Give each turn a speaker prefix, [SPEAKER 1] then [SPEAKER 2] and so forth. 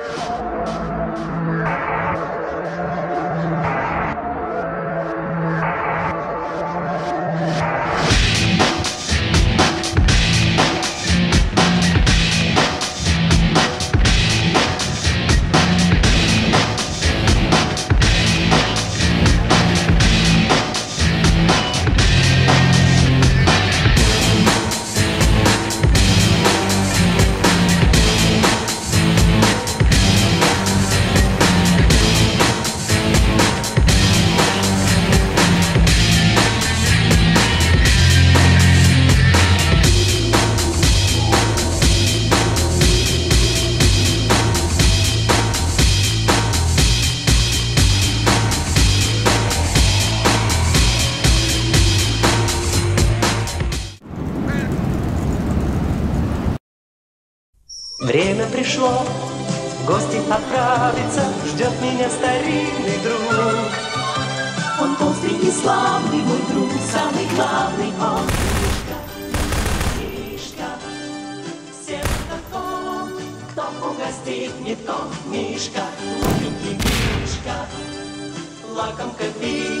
[SPEAKER 1] Thank you. Время пришло, в гости отправиться, ждет меня старинный друг.
[SPEAKER 2] Он острый и славный, мой друг, самый главный он. Мишка, всем знаком, кто угостит не то. Мишка, маленький Мишка, лакомка Винни-Пух,